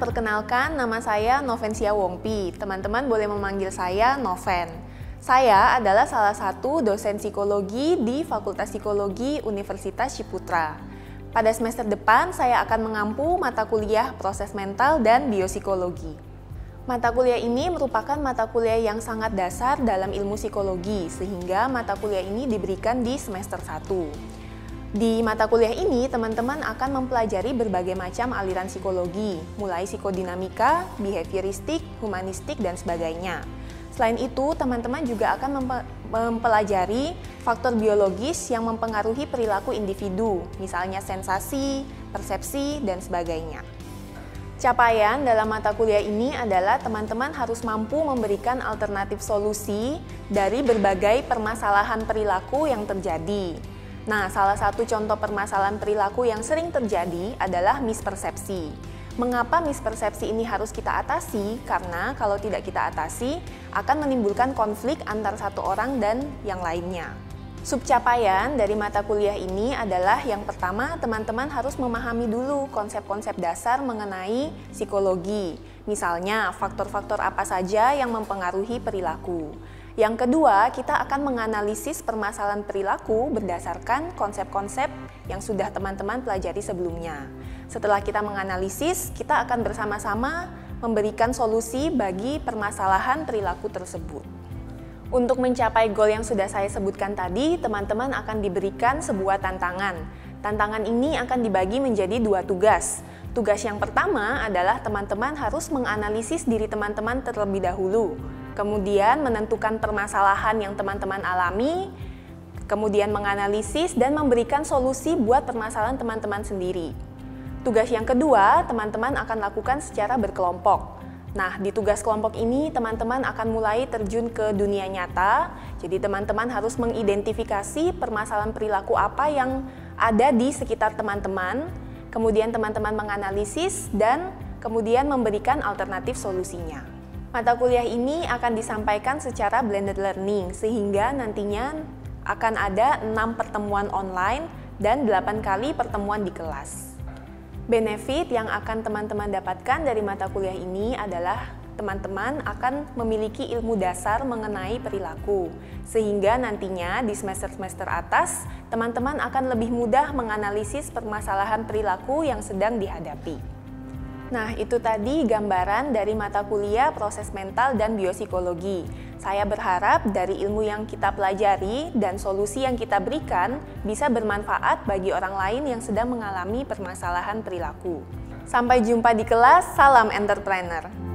Perkenalkan, nama saya Novensia Wongpi. Teman-teman boleh memanggil saya Noven. Saya adalah salah satu dosen psikologi di Fakultas Psikologi Universitas Ciputra. Pada semester depan, saya akan mengampu mata kuliah proses mental dan biopsikologi. Mata kuliah ini merupakan mata kuliah yang sangat dasar dalam ilmu psikologi, sehingga mata kuliah ini diberikan di semester 1. Di mata kuliah ini, teman-teman akan mempelajari berbagai macam aliran psikologi, mulai psikodinamika, behavioristik, humanistik, dan sebagainya. Selain itu, teman-teman juga akan mempelajari faktor biologis yang mempengaruhi perilaku individu, misalnya sensasi, persepsi, dan sebagainya. Capaian dalam mata kuliah ini adalah teman-teman harus mampu memberikan alternatif solusi dari berbagai permasalahan perilaku yang terjadi, Nah, salah satu contoh permasalahan perilaku yang sering terjadi adalah mispersepsi. Mengapa mispersepsi ini harus kita atasi? Karena kalau tidak kita atasi, akan menimbulkan konflik antar satu orang dan yang lainnya. Subcapaian dari mata kuliah ini adalah yang pertama, teman-teman harus memahami dulu konsep-konsep dasar mengenai psikologi. Misalnya, faktor-faktor apa saja yang mempengaruhi perilaku. Yang kedua, kita akan menganalisis permasalahan perilaku berdasarkan konsep-konsep yang sudah teman-teman pelajari sebelumnya. Setelah kita menganalisis, kita akan bersama-sama memberikan solusi bagi permasalahan perilaku tersebut. Untuk mencapai goal yang sudah saya sebutkan tadi, teman-teman akan diberikan sebuah tantangan. Tantangan ini akan dibagi menjadi dua tugas. Tugas yang pertama adalah teman-teman harus menganalisis diri teman-teman terlebih dahulu kemudian menentukan permasalahan yang teman-teman alami, kemudian menganalisis dan memberikan solusi buat permasalahan teman-teman sendiri. Tugas yang kedua, teman-teman akan lakukan secara berkelompok. Nah, di tugas kelompok ini teman-teman akan mulai terjun ke dunia nyata. Jadi teman-teman harus mengidentifikasi permasalahan perilaku apa yang ada di sekitar teman-teman. Kemudian teman-teman menganalisis dan kemudian memberikan alternatif solusinya. Mata kuliah ini akan disampaikan secara blended learning sehingga nantinya akan ada 6 pertemuan online dan 8 kali pertemuan di kelas. Benefit yang akan teman-teman dapatkan dari mata kuliah ini adalah teman-teman akan memiliki ilmu dasar mengenai perilaku, sehingga nantinya di semester-semester atas, teman-teman akan lebih mudah menganalisis permasalahan perilaku yang sedang dihadapi. Nah, itu tadi gambaran dari mata kuliah proses mental dan biopsikologi. Saya berharap dari ilmu yang kita pelajari dan solusi yang kita berikan bisa bermanfaat bagi orang lain yang sedang mengalami permasalahan perilaku. Sampai jumpa di kelas, salam entrepreneur.